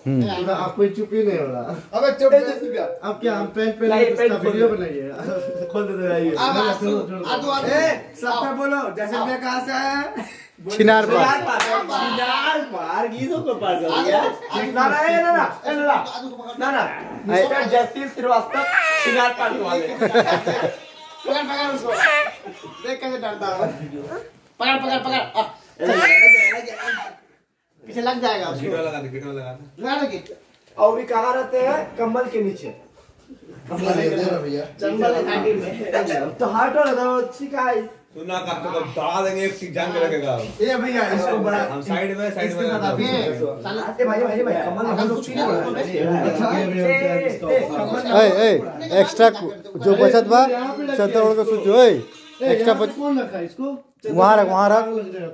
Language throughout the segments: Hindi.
आप कोई चुप ही नहीं हो रहा अबे चुप जा अब क्या हम पेन पे इसका वीडियो दो। बनाइए। खोल दे आइए। अब आसू। आदू आदू सब पे बोलो जैसे मैं कहाँ से आया? है छिनार पर यार बाहर गीतो को पास हो गया। ना ना ना ना ना ना। श्रीवास्तव वाले। पकड़ पकड़ उसको। देख कैसे डरता है। पकड़ पकड़ पकड़। लग जाएगा उसको। लगा दे वीडियो लगा दे। लगा दे। और भी कहाँ रहते हैं? कम्बल के नीचे। भैया। जंगल के घाटी में। तो हार्ट हो रहा था सुना का तो कब देंगे एक चीज़ जान के रखेगा ए भैया इसको बड़ा हम साइड में साइड में ये ए भाई भाई भाई हम बोलते हैं। अच्छा ये है ए ए एक्स्ट्रा जो बचत बा चद्दर ओढ़ के ए एक्स्ट्रा बच कौन रखा इसको? वहाँ रख वहाँ रख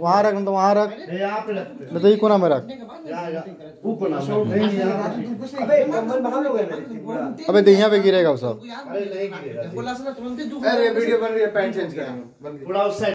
वहाँ रख तो वहाँ रख। नहीं तो ये कोना में रख। अबे दहिया पे गिरेगा वो सब। अरे नहीं गिरेगा बोला सुना तुरंत अरे वीडियो बन रही है पैंट चेंज साइड